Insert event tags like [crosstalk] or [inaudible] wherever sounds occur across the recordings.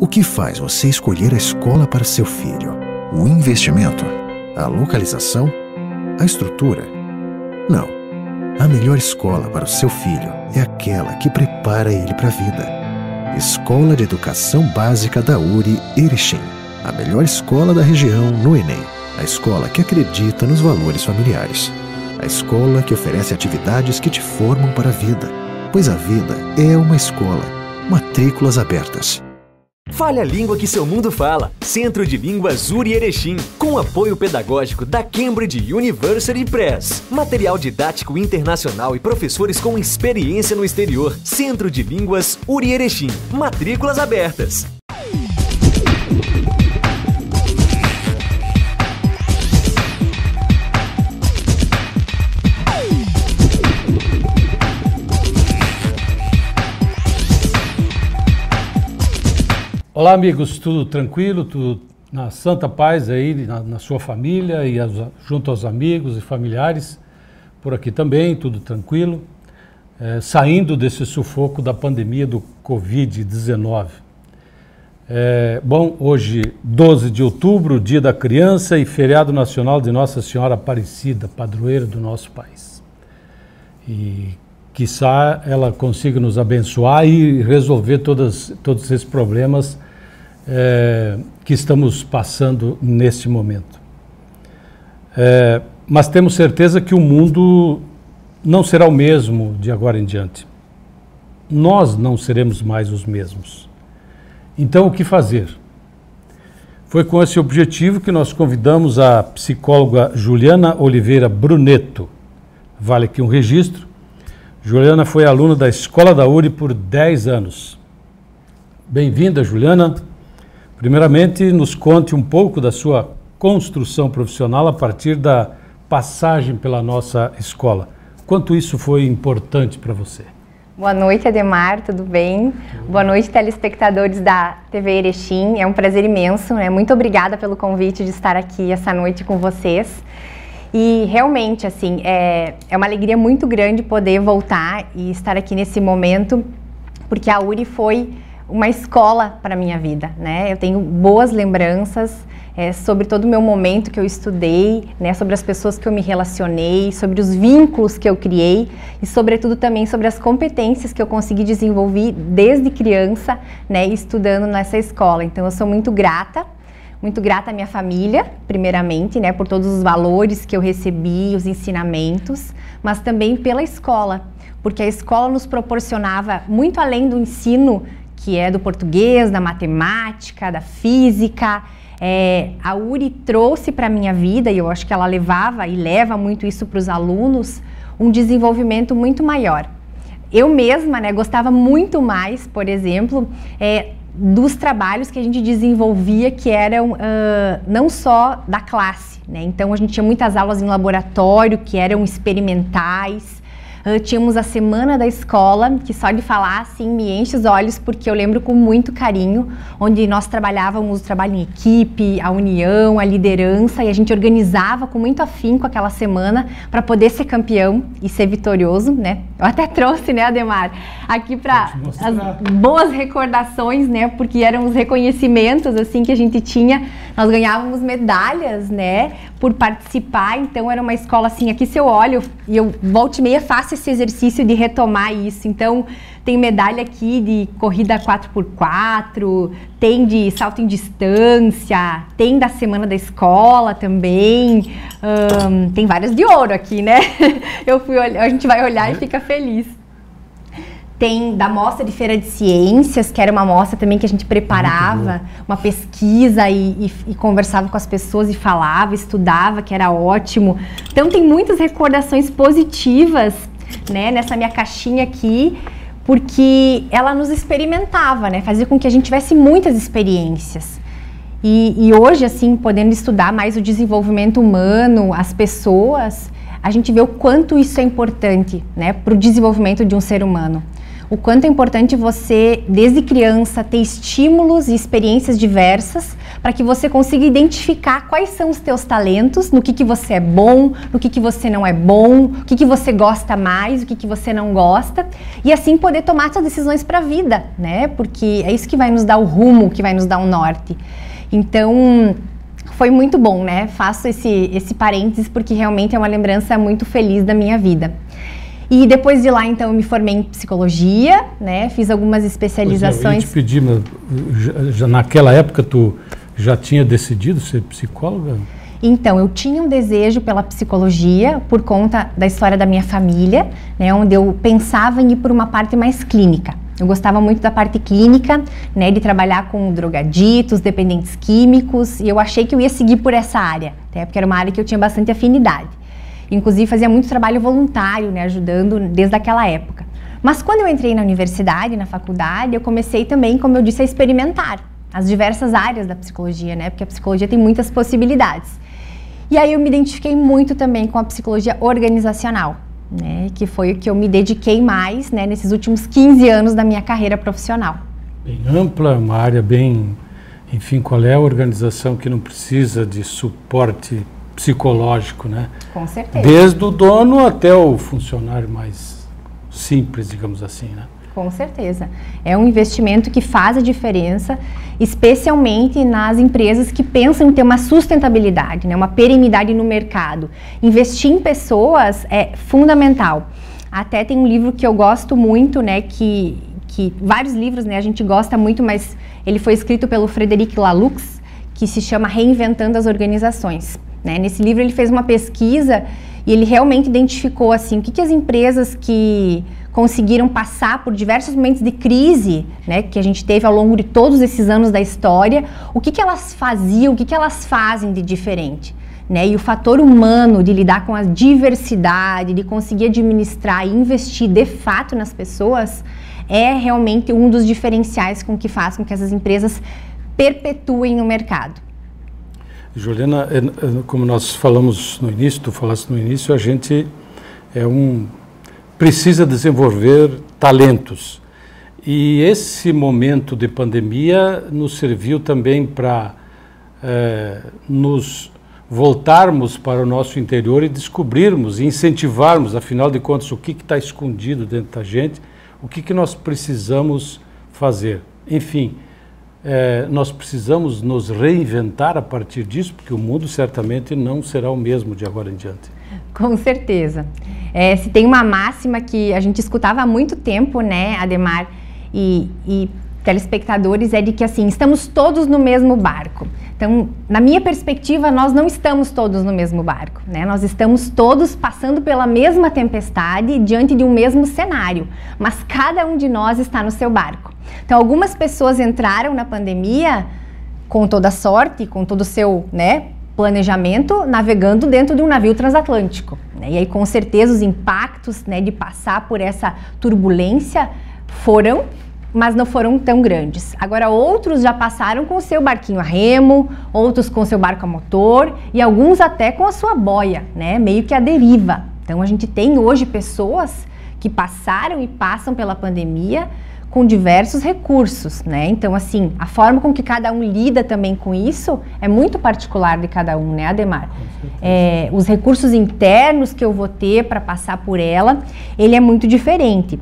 O que faz você escolher a escola para seu filho? O investimento? A localização? A estrutura? Não. A melhor escola para o seu filho é aquela que prepara ele para a vida. Escola de Educação Básica da URI Erechim. A melhor escola da região no Enem. A escola que acredita nos valores familiares. A escola que oferece atividades que te formam para a vida. Pois a vida é uma escola. Matrículas abertas. Fale a língua que seu mundo fala. Centro de Línguas Uri Erechim, com apoio pedagógico da Cambridge University Press. Material didático internacional e professores com experiência no exterior. Centro de Línguas Uri Erechim. Matrículas abertas. Olá, amigos, tudo tranquilo? Tudo na santa paz aí, na, na sua família e as, junto aos amigos e familiares? Por aqui também, tudo tranquilo. É, saindo desse sufoco da pandemia do Covid-19. É, bom, hoje, 12 de outubro, dia da criança e feriado nacional de Nossa Senhora Aparecida, padroeira do nosso país. E quiçá ela consiga nos abençoar e resolver todas, todos esses problemas é, que estamos passando neste momento. É, mas temos certeza que o mundo não será o mesmo de agora em diante. Nós não seremos mais os mesmos. Então, o que fazer? Foi com esse objetivo que nós convidamos a psicóloga Juliana Oliveira Bruneto. Vale aqui um registro. Juliana foi aluna da Escola da URI por 10 anos. Bem-vinda, Juliana. Primeiramente, nos conte um pouco da sua construção profissional a partir da passagem pela nossa escola. Quanto isso foi importante para você? Boa noite, Ademar, tudo bem? Boa noite, telespectadores da TV Erechim. É um prazer imenso, né? Muito obrigada pelo convite de estar aqui essa noite com vocês. E realmente, assim, é, é uma alegria muito grande poder voltar e estar aqui nesse momento, porque a URI foi uma escola para minha vida, né? Eu tenho boas lembranças é, sobre todo o meu momento que eu estudei, né? Sobre as pessoas que eu me relacionei, sobre os vínculos que eu criei e, sobretudo, também sobre as competências que eu consegui desenvolver desde criança, né? Estudando nessa escola. Então, eu sou muito grata. Muito grata à minha família, primeiramente, né, por todos os valores que eu recebi, os ensinamentos, mas também pela escola, porque a escola nos proporcionava muito além do ensino que é do português, da matemática, da física. É, a URI trouxe para a minha vida, e eu acho que ela levava e leva muito isso para os alunos, um desenvolvimento muito maior. Eu mesma né, gostava muito mais, por exemplo, é, dos trabalhos que a gente desenvolvia que eram uh, não só da classe. Né? Então a gente tinha muitas aulas em laboratório que eram experimentais. Uh, tínhamos a semana da escola, que só de falar assim me enche os olhos, porque eu lembro com muito carinho, onde nós trabalhávamos o trabalho em equipe, a união, a liderança, e a gente organizava com muito afinco aquela semana para poder ser campeão e ser vitorioso, né? Eu até trouxe, né, Ademar, aqui para as boas recordações, né? Porque eram os reconhecimentos assim que a gente tinha. Nós ganhávamos medalhas, né, por participar. Então era uma escola assim, aqui se eu olho e eu volte meia faço esse exercício de retomar isso. Então, tem medalha aqui de corrida 4x4, tem de salto em distância, tem da semana da escola também, um, tem várias de ouro aqui, né? [laughs] Eu fui a gente vai olhar e fica feliz. Tem da mostra de feira de ciências, que era uma mostra também que a gente preparava, uma pesquisa e, e, e, conversava com as pessoas e falava, estudava, que era ótimo. Então tem muitas recordações positivas né, nessa minha caixinha aqui, porque ela nos experimentava, né, fazia com que a gente tivesse muitas experiências. E, e hoje, assim, podendo estudar mais o desenvolvimento humano, as pessoas, a gente vê o quanto isso é importante, né, para o desenvolvimento de um ser humano. O quanto é importante você, desde criança, ter estímulos e experiências diversas para que você consiga identificar quais são os teus talentos, no que, que você é bom, no que, que você não é bom, o que, que você gosta mais, o que, que você não gosta, e assim poder tomar suas decisões para a vida, né? Porque é isso que vai nos dar o rumo, que vai nos dar o norte. Então, foi muito bom, né? Faço esse, esse parênteses porque realmente é uma lembrança muito feliz da minha vida. E depois de lá, então, eu me formei em psicologia, né? Fiz algumas especializações. Pois é, eu te pedi, mas já, já, naquela época tu já tinha decidido ser psicóloga? Então, eu tinha um desejo pela psicologia por conta da história da minha família, né? Onde eu pensava em ir por uma parte mais clínica. Eu gostava muito da parte clínica, né, de trabalhar com drogaditos, dependentes químicos, e eu achei que eu ia seguir por essa área, até porque era uma área que eu tinha bastante afinidade. Inclusive fazia muito trabalho voluntário, né, ajudando desde aquela época. Mas quando eu entrei na universidade, na faculdade, eu comecei também, como eu disse, a experimentar as diversas áreas da psicologia, né? Porque a psicologia tem muitas possibilidades. E aí eu me identifiquei muito também com a psicologia organizacional, né? Que foi o que eu me dediquei mais, né, nesses últimos 15 anos da minha carreira profissional. Bem ampla, uma área bem, enfim, qual é a organização que não precisa de suporte psicológico, né? Com certeza. Desde o dono até o funcionário mais simples, digamos assim, né? Com certeza. É um investimento que faz a diferença, especialmente nas empresas que pensam em ter uma sustentabilidade, né, uma perenidade no mercado. Investir em pessoas é fundamental. Até tem um livro que eu gosto muito, né, que, que vários livros, né, a gente gosta muito, mas ele foi escrito pelo Frederic Laloux, que se chama Reinventando as Organizações. Né? Nesse livro ele fez uma pesquisa e ele realmente identificou assim o que, que as empresas que conseguiram passar por diversos momentos de crise, né, que a gente teve ao longo de todos esses anos da história, o que, que elas faziam, o que, que elas fazem de diferente. Né? E o fator humano de lidar com a diversidade, de conseguir administrar e investir de fato nas pessoas, é realmente um dos diferenciais com que faz com que essas empresas perpetuem no mercado. Juliana, é, é, como nós falamos no início, tu falaste no início, a gente é um precisa desenvolver talentos. E esse momento de pandemia nos serviu também para é, nos voltarmos para o nosso interior e descobrirmos e incentivarmos, afinal de contas, o que está escondido dentro da gente, o que, que nós precisamos fazer. Enfim, é, nós precisamos nos reinventar a partir disso, porque o mundo certamente não será o mesmo de agora em diante. Com certeza. É, se tem uma máxima que a gente escutava há muito tempo, né, Ademar e, e telespectadores, é de que assim, estamos todos no mesmo barco. Então, na minha perspectiva, nós não estamos todos no mesmo barco, né? Nós estamos todos passando pela mesma tempestade diante de um mesmo cenário, mas cada um de nós está no seu barco. Então, algumas pessoas entraram na pandemia com toda sorte, com todo o seu né, planejamento, navegando dentro de um navio transatlântico. Né? E aí, com certeza, os impactos né, de passar por essa turbulência foram, mas não foram tão grandes. Agora, outros já passaram com o seu barquinho a remo, outros com o seu barco a motor e alguns até com a sua boia, né? meio que a deriva. Então, a gente tem hoje pessoas que passaram e passam pela pandemia com diversos recursos, né? Então, assim, a forma com que cada um lida também com isso é muito particular de cada um, né, Ademar? É, os recursos internos que eu vou ter para passar por ela, ele é muito diferente.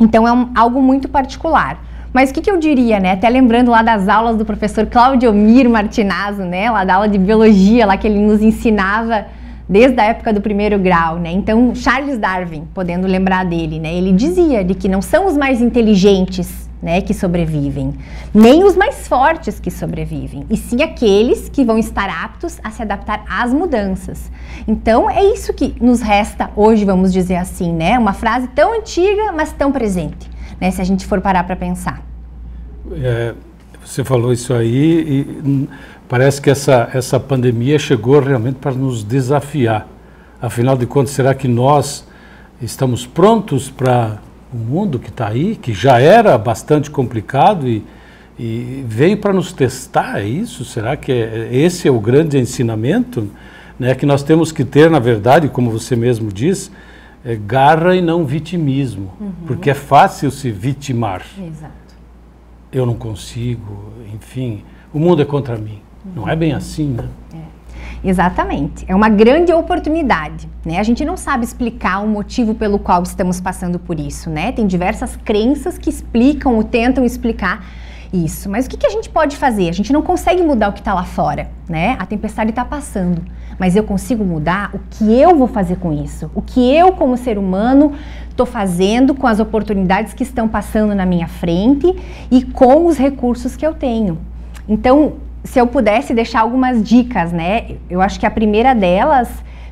Então, é um, algo muito particular. Mas o que, que, eu diria, né? Até lembrando lá das aulas do professor Claudio Mir Martinazzo, né? Lá da aula de biologia, lá que ele nos ensinava desde a época do primeiro grau, né? Então, Charles Darwin, podendo lembrar dele, né? Ele dizia de que não são os mais inteligentes, né, que sobrevivem, nem os mais fortes que sobrevivem, e sim aqueles que vão estar aptos a se adaptar às mudanças. Então, é isso que nos resta hoje, vamos dizer assim, né? Uma frase tão antiga, mas tão presente, né? Se a gente for parar para pensar. É, você falou isso aí e Parece que essa, essa pandemia chegou realmente para nos desafiar. Afinal de contas, será que nós estamos prontos para o mundo que está aí, que já era bastante complicado e, e veio para nos testar? É isso? Será que é, esse é o grande ensinamento? Né, que nós temos que ter, na verdade, como você mesmo diz, é garra e não vitimismo. Uhum. Porque é fácil se vitimar. Exato. Eu não consigo, enfim, o mundo é contra mim. Não é bem assim, né? Exatamente. É uma grande oportunidade. Né? A gente não sabe explicar o motivo pelo qual estamos passando por isso. Né? Tem diversas crenças que explicam ou tentam explicar isso. Mas o que, que a gente pode fazer? A gente não consegue mudar o que está lá fora. Né? A tempestade está passando. Mas eu consigo mudar o que eu vou fazer com isso. O que eu, como ser humano, estou fazendo com as oportunidades que estão passando na minha frente e com os recursos que eu tenho. Então, se eu pudesse deixar algumas dicas, né? Eu acho que a primeira delas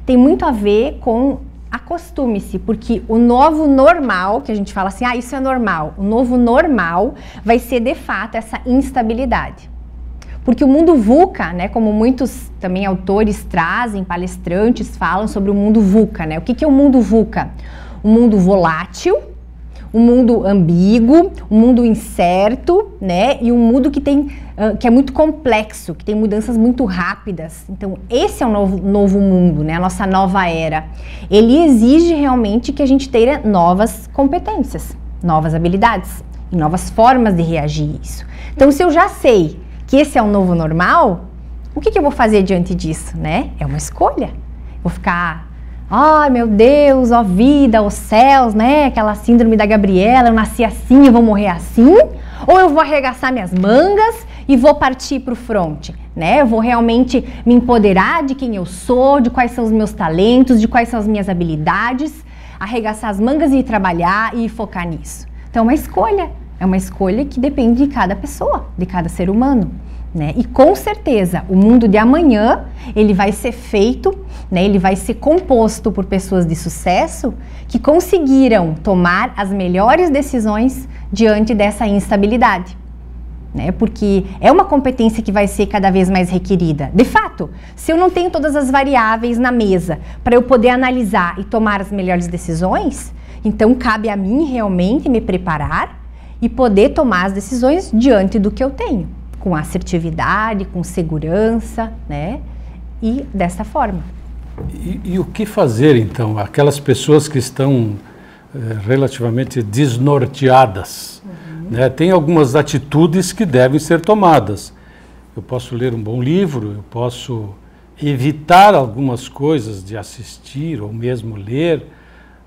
tem muito a ver com acostume-se, porque o novo normal, que a gente fala assim, ah, isso é normal, o novo normal vai ser de fato essa instabilidade. Porque o mundo VUCA, né, como muitos também autores trazem, palestrantes falam sobre o mundo VUCA, né? O que, que é o mundo VUCA? Um mundo volátil, um mundo ambíguo, um mundo incerto, né? E um mundo que tem uh, que é muito complexo, que tem mudanças muito rápidas. Então, esse é o novo, novo mundo, né? A nossa nova era. Ele exige realmente que a gente tenha novas competências, novas habilidades e novas formas de reagir a isso. Então, se eu já sei que esse é o novo normal, o que, que eu vou fazer diante disso, né? É uma escolha. Vou ficar Ai, meu Deus, ó vida, os céus, né? Aquela síndrome da Gabriela, eu nasci assim, eu vou morrer assim? Ou eu vou arregaçar minhas mangas e vou partir para o front, né? Eu vou realmente me empoderar de quem eu sou, de quais são os meus talentos, de quais são as minhas habilidades, arregaçar as mangas e trabalhar e focar nisso. Então, é uma escolha. É uma escolha que depende de cada pessoa, de cada ser humano. Né? E com certeza o mundo de amanhã ele vai ser feito, né? ele vai ser composto por pessoas de sucesso que conseguiram tomar as melhores decisões diante dessa instabilidade. Né? Porque é uma competência que vai ser cada vez mais requerida. De fato, se eu não tenho todas as variáveis na mesa para eu poder analisar e tomar as melhores decisões, então cabe a mim realmente me preparar e poder tomar as decisões diante do que eu tenho com assertividade, com segurança, né? E dessa forma. E, e o que fazer então? Aquelas pessoas que estão eh, relativamente desnorteadas, uhum. né? Tem algumas atitudes que devem ser tomadas. Eu posso ler um bom livro, eu posso evitar algumas coisas de assistir ou mesmo ler,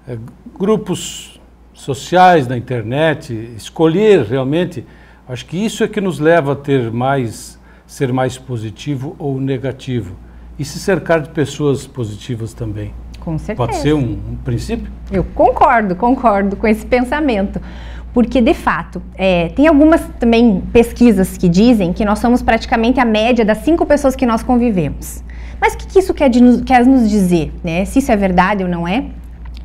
eh, grupos sociais na internet, escolher realmente Acho que isso é que nos leva a ter mais, ser mais positivo ou negativo. E se cercar de pessoas positivas também. Com certeza. Pode ser um, um princípio? Eu concordo, concordo com esse pensamento. Porque, de fato, é, tem algumas também pesquisas que dizem que nós somos praticamente a média das cinco pessoas que nós convivemos. Mas o que, que isso quer, de, quer nos dizer? Né? Se isso é verdade ou não é?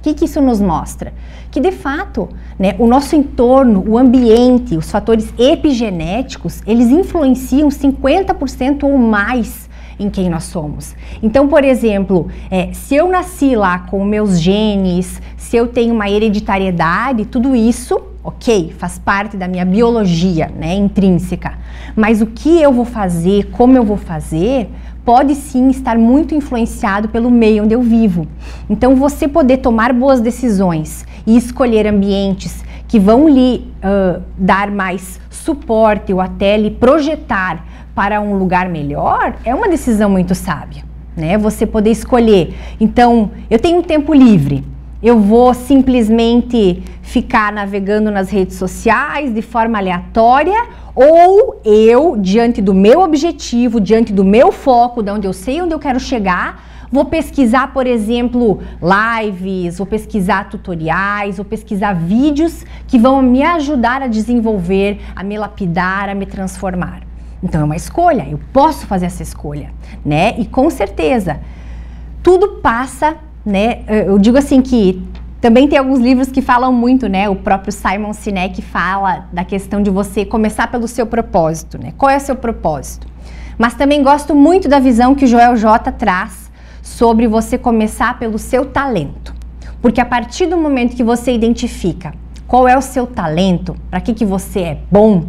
Que, que isso nos mostra? Que de fato, né, o nosso entorno, o ambiente, os fatores epigenéticos, eles influenciam 50% ou mais em quem nós somos. Então, por exemplo, é, se eu nasci lá com meus genes, se eu tenho uma hereditariedade, tudo isso, ok, faz parte da minha biologia, né, intrínseca. Mas o que eu vou fazer, como eu vou fazer, pode sim estar muito influenciado pelo meio onde eu vivo. Então, você poder tomar boas decisões e escolher ambientes que vão lhe uh, dar mais suporte ou até lhe projetar para um lugar melhor é uma decisão muito sábia, né? Você poder escolher. Então, eu tenho um tempo livre. Eu vou simplesmente ficar navegando nas redes sociais de forma aleatória ou eu, diante do meu objetivo, diante do meu foco, de onde eu sei onde eu quero chegar, vou pesquisar, por exemplo, lives, vou pesquisar tutoriais, vou pesquisar vídeos que vão me ajudar a desenvolver, a me lapidar, a me transformar. Então é uma escolha, eu posso fazer essa escolha, né? E com certeza, tudo passa, né? Eu digo assim que também tem alguns livros que falam muito, né? O próprio Simon Sinek fala da questão de você começar pelo seu propósito, né? Qual é o seu propósito? Mas também gosto muito da visão que o Joel J traz sobre você começar pelo seu talento. Porque a partir do momento que você identifica qual é o seu talento, para que, que você é bom,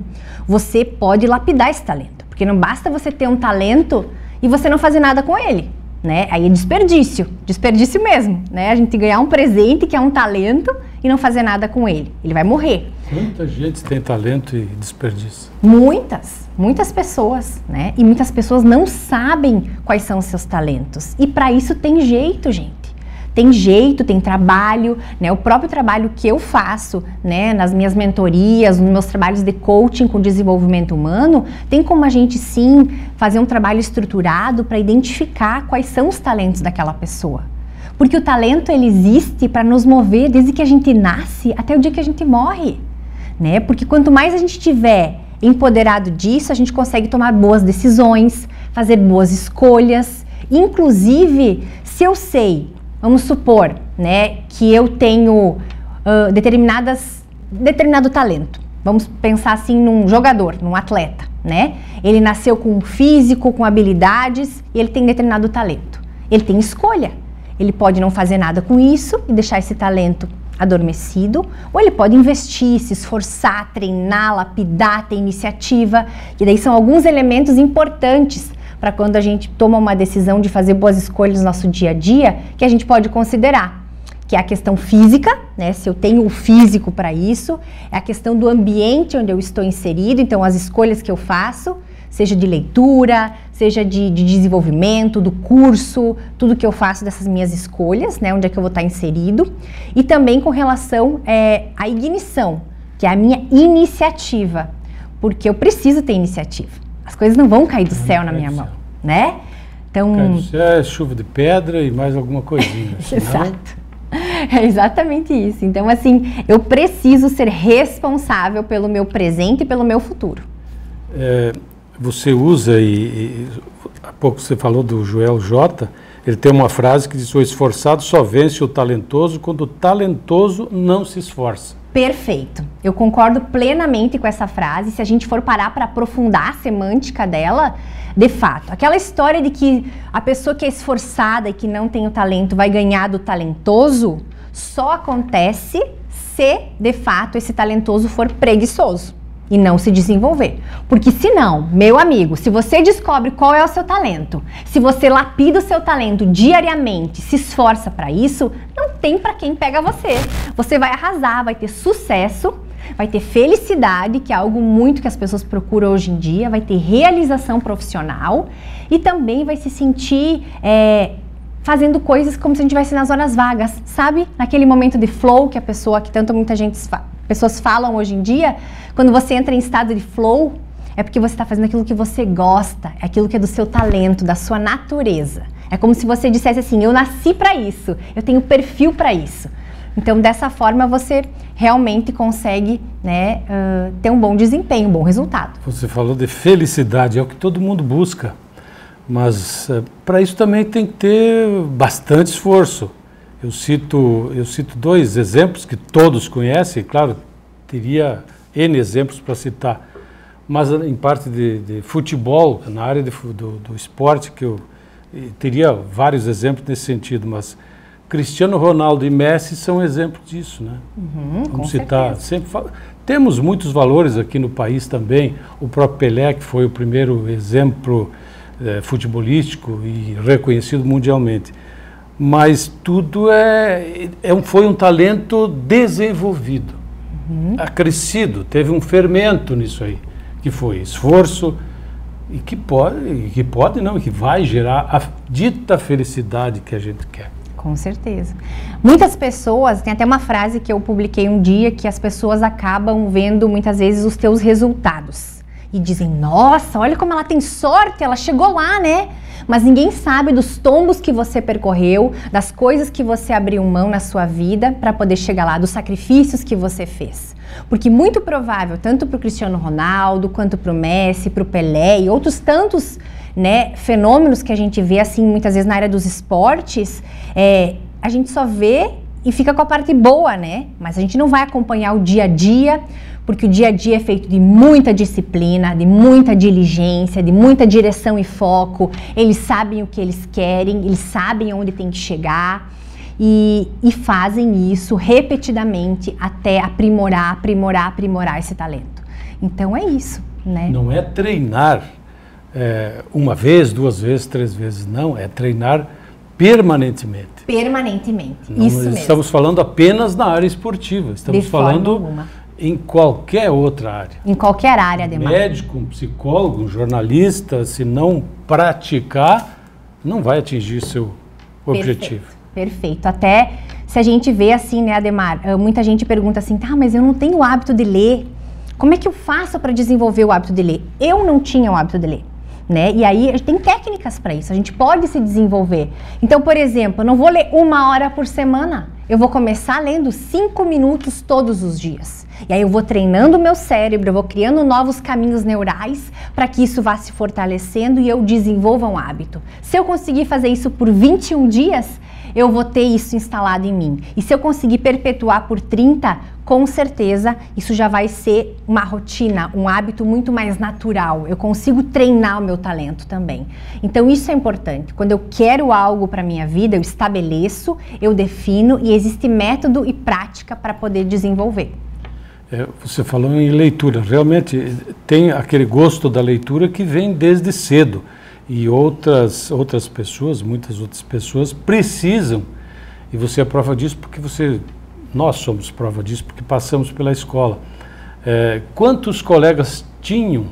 você pode lapidar esse talento. Porque não basta você ter um talento e você não fazer nada com ele né? Aí é desperdício, desperdício mesmo, né? A gente ganhar um presente que é um talento e não fazer nada com ele, ele vai morrer. Muita gente tem talento e desperdiça. Muitas, muitas pessoas, né? E muitas pessoas não sabem quais são os seus talentos. E para isso tem jeito, gente. Tem jeito, tem trabalho, né? O próprio trabalho que eu faço, né, nas minhas mentorias, nos meus trabalhos de coaching com desenvolvimento humano, tem como a gente sim fazer um trabalho estruturado para identificar quais são os talentos daquela pessoa. Porque o talento ele existe para nos mover desde que a gente nasce até o dia que a gente morre né? Porque quanto mais a gente tiver empoderado disso, a gente consegue tomar boas decisões, fazer boas escolhas. Inclusive, se eu sei, vamos supor, né, que eu tenho uh, determinadas determinado talento. Vamos pensar assim num jogador, num atleta, né? Ele nasceu com físico, com habilidades e ele tem determinado talento. Ele tem escolha. Ele pode não fazer nada com isso e deixar esse talento adormecido, ou ele pode investir, se esforçar, treinar, lapidar, ter iniciativa. E daí são alguns elementos importantes para quando a gente toma uma decisão de fazer boas escolhas no nosso dia a dia, que a gente pode considerar. Que é a questão física, né? Se eu tenho o físico para isso, é a questão do ambiente onde eu estou inserido, então as escolhas que eu faço, seja de leitura, seja de, de, desenvolvimento, do curso, tudo que eu faço dessas minhas escolhas, né, onde é que eu vou estar inserido, e também com relação é, à ignição, que é a minha iniciativa, porque eu preciso ter iniciativa. As coisas não vão cair do não céu na minha mão, né? Então, Cai do céu é chuva de pedra e mais alguma coisinha. [laughs] Exato. É exatamente isso. Então, assim, eu preciso ser responsável pelo meu presente e pelo meu futuro. É, você usa, e, e, há pouco você falou do Joel J., ele tem uma frase que diz: O esforçado só vence o talentoso quando o talentoso não se esforça. Perfeito. Eu concordo plenamente com essa frase. Se a gente for parar para aprofundar a semântica dela, de fato, aquela história de que a pessoa que é esforçada e que não tem o talento vai ganhar do talentoso só acontece se, de fato, esse talentoso for preguiçoso e não se desenvolver. Porque senão, meu amigo, se você descobre qual é o seu talento, se você lapida o seu talento diariamente, se esforça para isso, não tem para quem pega você. Você vai arrasar, vai ter sucesso, vai ter felicidade, que é algo muito que as pessoas procuram hoje em dia, vai ter realização profissional e também vai se sentir é, fazendo coisas como se a gente estivesse nas horas vagas, sabe? Naquele momento de flow que a pessoa, que tanto muita gente pessoas falam hoje em dia, quando você entra em estado de flow, é porque você está fazendo aquilo que você gosta, é aquilo que é do seu talento, da sua natureza. É como se você dissesse assim: eu nasci para isso, eu tenho perfil para isso. Então, dessa forma, você realmente consegue né, uh, ter um bom desempenho, um bom resultado. Você falou de felicidade, é o que todo mundo busca. Mas uh, para isso também tem que ter bastante esforço. Eu cito, eu cito dois exemplos que todos conhecem, claro, teria N exemplos para citar, mas em parte de, de futebol, na área de, do, do, esporte, que eu teria vários exemplos nesse sentido, mas Cristiano Ronaldo e Messi são exemplos disso, né? Uhum, Vamos citar, certeza. sempre fala, temos muitos valores aqui no país também, o próprio Pelé, que foi o primeiro exemplo é, futebolístico e reconhecido mundialmente mas tudo é, é um, foi um talento desenvolvido, uhum. acrescido, teve um fermento nisso aí, que foi esforço e que pode, que pode não, que vai gerar a dita felicidade que a gente quer. Com certeza. Muitas pessoas, tem até uma frase que eu publiquei um dia que as pessoas acabam vendo muitas vezes os teus resultados e dizem: "Nossa, olha como ela tem sorte, ela chegou lá, né?" mas ninguém sabe dos tombos que você percorreu, das coisas que você abriu mão na sua vida para poder chegar lá, dos sacrifícios que você fez. Porque muito provável, tanto para o Cristiano Ronaldo, quanto para o Messi, para o Pelé e outros tantos né, fenômenos que a gente vê assim muitas vezes na área dos esportes, é, a gente só vê e fica com a parte boa, né? Mas a gente não vai acompanhar o dia a dia, porque o dia a dia é feito de muita disciplina, de muita diligência, de muita direção e foco. Eles sabem o que eles querem, eles sabem onde tem que chegar e, e fazem isso repetidamente até aprimorar, aprimorar, aprimorar esse talento. Então é isso, né? Não é treinar é, uma vez, duas vezes, três vezes, não. É treinar permanentemente. Permanentemente, não isso mesmo. Estamos falando apenas na área esportiva. Estamos De falando alguma em qualquer outra área. Em qualquer área, Ademar. Médico, um psicólogo, um jornalista, se não praticar, não vai atingir seu objetivo. Perfeito. Perfeito. Até se a gente vê assim, né, Ademar, ah, muita gente pergunta assim, tá, mas eu não tenho o hábito de ler. Como é que eu faço para desenvolver o hábito de ler? Eu não tinha o hábito de ler. Né? E aí a gente tem técnicas para isso, a gente pode se desenvolver. Então, por exemplo, eu não vou ler uma hora por semana. Eu vou começar lendo cinco minutos todos os dias. E aí eu vou treinando o meu cérebro, eu vou criando novos caminhos neurais para que isso vá se fortalecendo e eu desenvolva um hábito. Se eu conseguir fazer isso por 21 dias, eu vou ter isso instalado em mim. E se eu conseguir perpetuar por 30, com certeza isso já vai ser uma rotina, um hábito muito mais natural. Eu consigo treinar o meu talento também. Então isso é importante. Quando eu quero algo para minha vida, eu estabeleço, eu defino e existe método e prática para poder desenvolver. É, você falou em leitura. Realmente tem aquele gosto da leitura que vem desde cedo e outras outras pessoas, muitas outras pessoas precisam e você é prova disso porque você nós somos prova disso porque passamos pela escola. É, quantos colegas tinham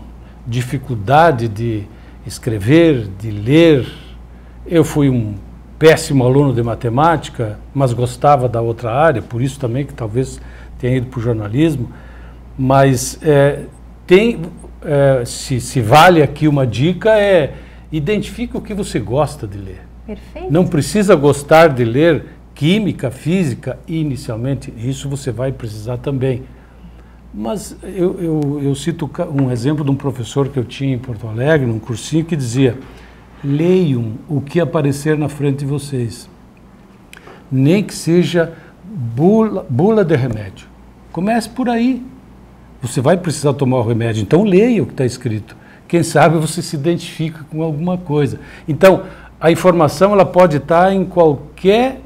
dificuldade de escrever, de ler? Eu fui um péssimo aluno de matemática, mas gostava da outra área, por isso também que talvez tenha ido para o jornalismo. Mas é, tem, é, se, se vale aqui uma dica é Identifique o que você gosta de ler. Perfeito. Não precisa gostar de ler química, física, inicialmente, isso você vai precisar também. Mas eu, eu, eu, cito um exemplo de um professor que eu tinha em Porto Alegre, num cursinho, que dizia: leiam o que aparecer na frente de vocês, nem que seja bula, bula de remédio. Comece por aí. Você vai precisar tomar o remédio, então leia o que está escrito quem sabe você se identifica com alguma coisa. Então, a informação ela pode estar em qualquer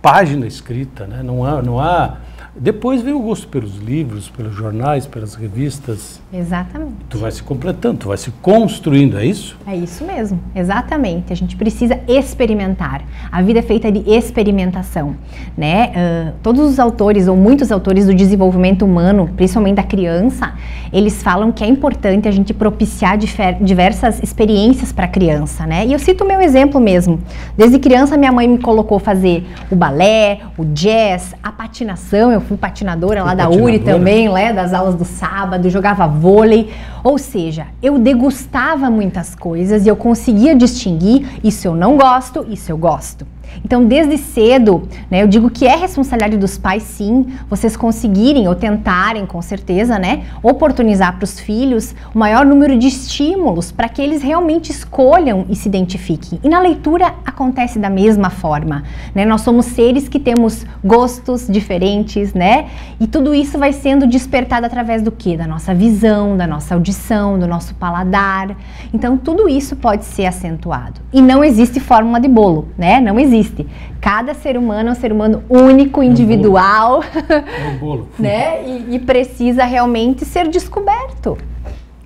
página escrita, né? não, há, não há depois vem o gosto pelos livros, pelos jornais, pelas revistas. Exatamente. Tu vai se completando, tu vai se construindo, é isso? É isso mesmo, exatamente. A gente precisa experimentar. A vida é feita de experimentação, né? Uh, todos os autores ou muitos autores do desenvolvimento humano, principalmente da criança, eles falam que é importante a gente propiciar diversas experiências para a criança, né? E eu cito o meu exemplo mesmo. Desde criança minha mãe me colocou fazer o balé, o jazz, a patinação. Eu fui patinadora lá da URI também, né, das aulas do sábado, jogava vôlei. Ou seja, eu degustava muitas coisas e eu conseguia distinguir isso eu não gosto, isso eu gosto. Então, desde cedo, né, eu digo que é responsabilidade dos pais, sim, vocês conseguirem ou tentarem, com certeza, né, oportunizar para os filhos o maior número de estímulos para que eles realmente escolham e se identifiquem. E na leitura acontece da mesma forma, né? Nós somos seres que temos gostos diferentes, né? E tudo isso vai sendo despertado através do que? Da nossa visão, da nossa audição, do nosso paladar. Então, tudo isso pode ser acentuado. E não existe fórmula de bolo, né? Não existe existe. Cada ser humano é um ser humano único, individual, é um bolo. [laughs] né? E, e precisa realmente ser descoberto.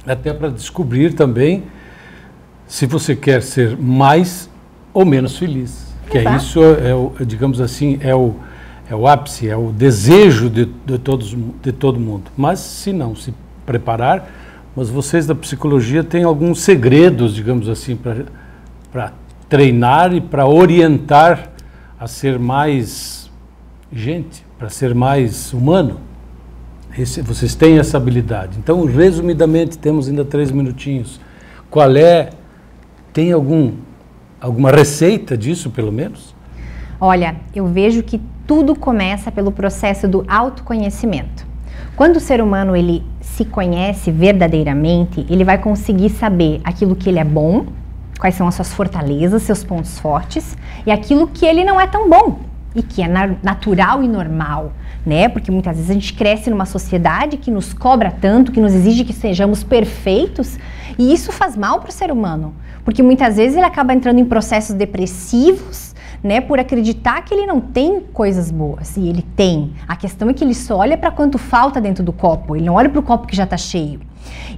Até para descobrir também se você quer ser mais ou menos feliz. Que é isso, é o, digamos assim, é o, é o ápice, é o desejo de, de, todos, de todo mundo. Mas se não se preparar, mas vocês da psicologia têm alguns segredos, digamos assim, para treinar e para orientar a ser mais gente, para ser mais humano. Esse, vocês têm essa habilidade. Então, resumidamente, temos ainda três minutinhos. Qual é? Tem algum, alguma receita disso, pelo menos? Olha, eu vejo que tudo começa pelo processo do autoconhecimento. Quando o ser humano ele se conhece verdadeiramente, ele vai conseguir saber aquilo que ele é bom quais são as suas fortalezas, seus pontos fortes e aquilo que ele não é tão bom e que é natural e normal, né? Porque muitas vezes a gente cresce numa sociedade que nos cobra tanto, que nos exige que sejamos perfeitos e isso faz mal para o ser humano, porque muitas vezes ele acaba entrando em processos depressivos né, por acreditar que ele não tem coisas boas. E ele tem. A questão é que ele só olha para quanto falta dentro do copo, ele não olha para o copo que já está cheio.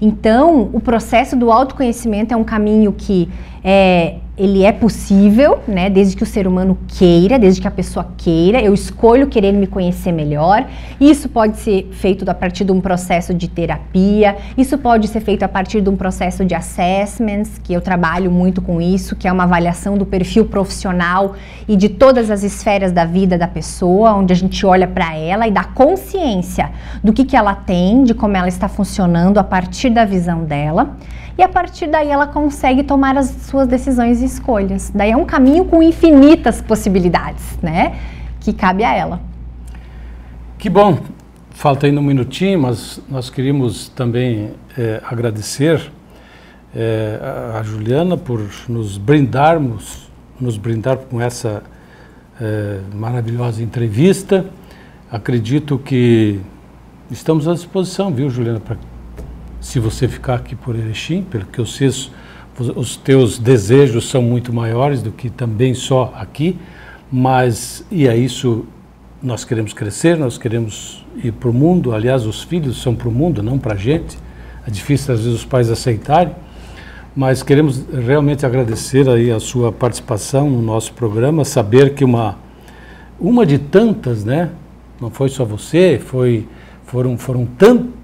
Então, o processo do autoconhecimento é um caminho que é, ele é possível, né, desde que o ser humano queira, desde que a pessoa queira, eu escolho querer me conhecer melhor. Isso pode ser feito a partir de um processo de terapia, isso pode ser feito a partir de um processo de assessments, que eu trabalho muito com isso, que é uma avaliação do perfil profissional e de todas as esferas da vida da pessoa, onde a gente olha para ela e dá consciência do que, que ela tem, de como ela está funcionando a partir da visão dela e a partir daí ela consegue tomar as suas decisões e escolhas. Daí é um caminho com infinitas possibilidades, né? Que cabe a ela. Que bom. Falta ainda um minutinho, mas nós queríamos também é, agradecer é, a Juliana por nos brindarmos, nos brindar com essa é, maravilhosa entrevista. Acredito que estamos à disposição, viu, Juliana, para se você ficar aqui por Erechim, porque os, seus, os teus desejos são muito maiores do que também só aqui, mas e é isso nós queremos crescer, nós queremos ir para o mundo. Aliás, os filhos são para o mundo, não para a gente. É difícil às vezes os pais aceitarem, mas queremos realmente agradecer aí a sua participação no nosso programa, saber que uma uma de tantas, né? Não foi só você, foi foram foram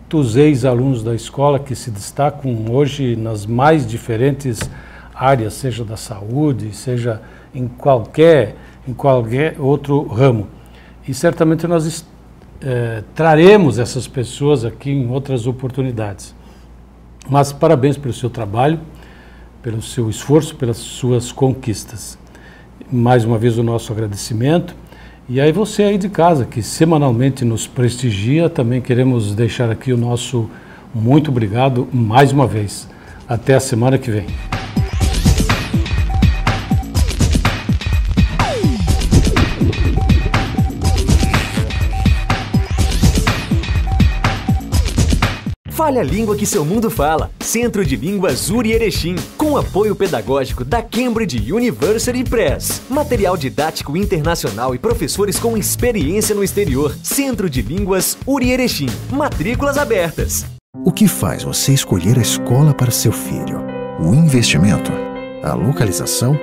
muitos ex-alunos da escola que se destacam hoje nas mais diferentes áreas, seja da saúde, seja em qualquer, em qualquer outro ramo. E certamente nós é, traremos essas pessoas aqui em outras oportunidades. Mas parabéns pelo seu trabalho, pelo seu esforço, pelas suas conquistas. Mais uma vez o nosso agradecimento e aí você aí de casa que semanalmente nos prestigia, também queremos deixar aqui o nosso muito obrigado mais uma vez. Até a semana que vem. Fale a língua que seu mundo fala. Centro de Línguas Uri Erechim, com apoio pedagógico da Cambridge University Press. Material didático internacional e professores com experiência no exterior. Centro de Línguas Uri Erechim. Matrículas abertas. O que faz você escolher a escola para seu filho? O investimento? A localização?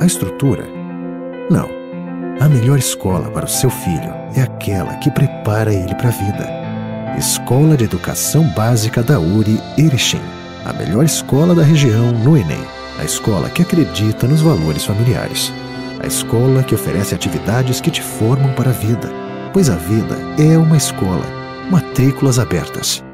A estrutura? Não. A melhor escola para o seu filho é aquela que prepara ele para a vida Escola de Educação Básica da URI Erechim. A melhor escola da região no Enem. A escola que acredita nos valores familiares. A escola que oferece atividades que te formam para a vida. Pois a vida é uma escola. Matrículas abertas.